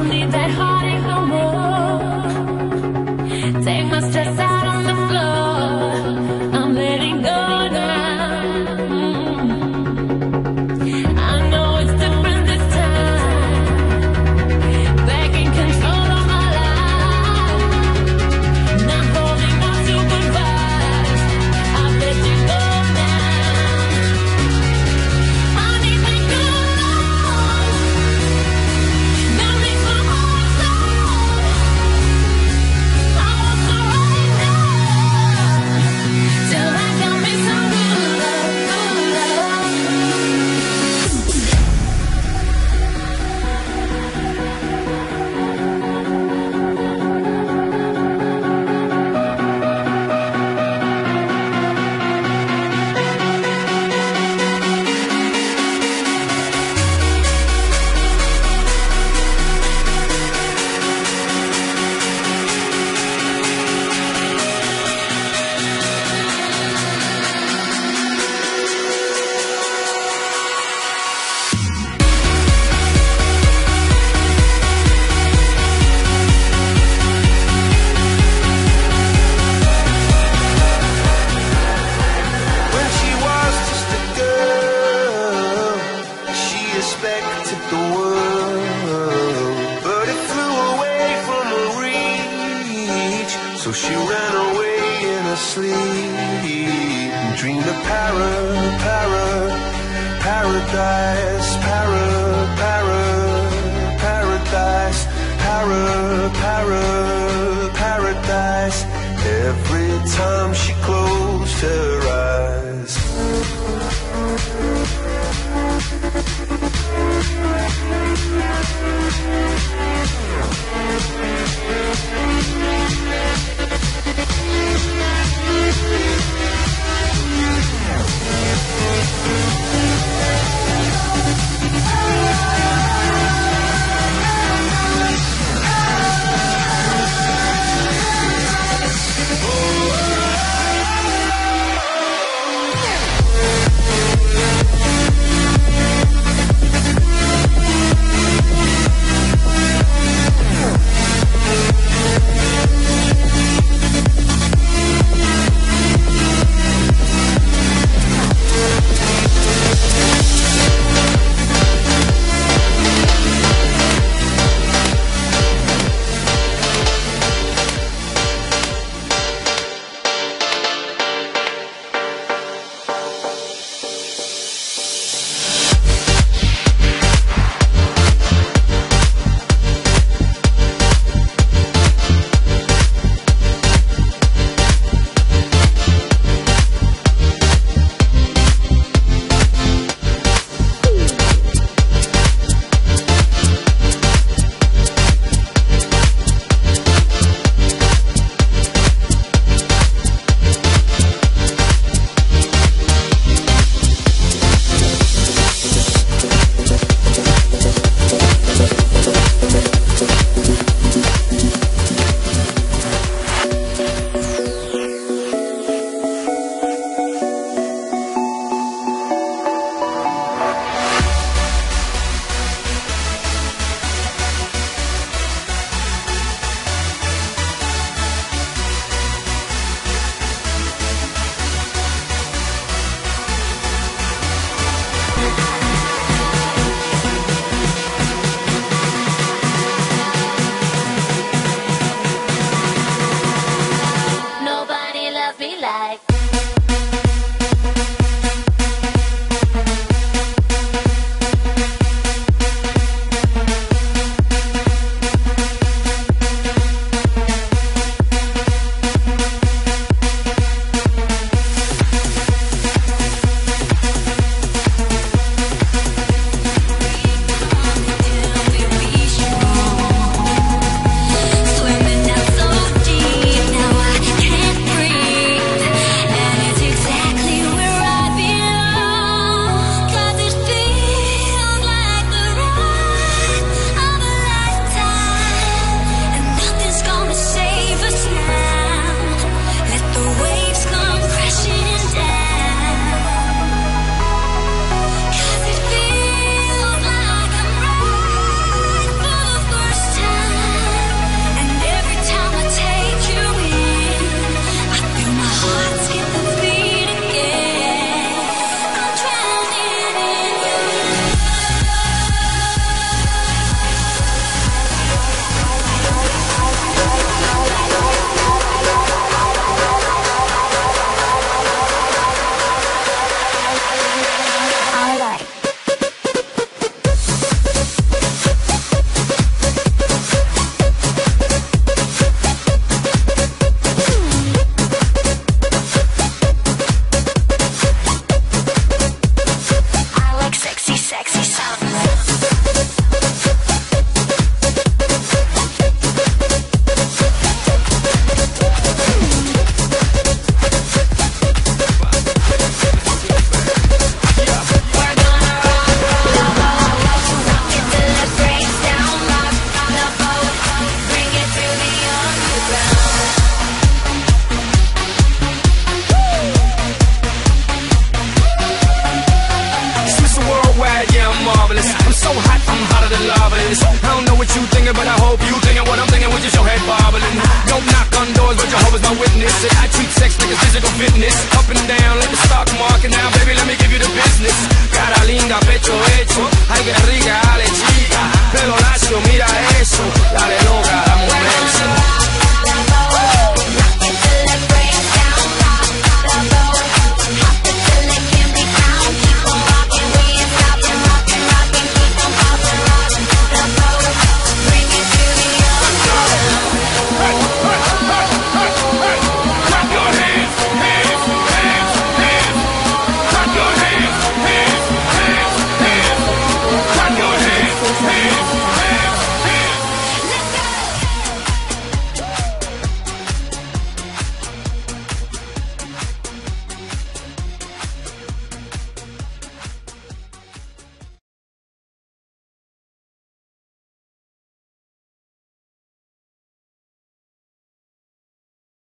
Don't need that heartache no more. Take my stress. So she ran away in her sleep and dreamed of para, para, paradise. sexy sound. I'm so hot, I'm hotter than lava. I don't know what you thinking, but I hope you thinking what I'm thinking with your head bobbling. Don't knock on doors, but Jehovah's my witness. And I treat sex like a physical fitness. Up and down, like the stock market. Now, baby, let me give you the business. Cara linda, pecho hecho. Ay, que rica, ale chica. Pelo lacio, mira eso. Dale loco.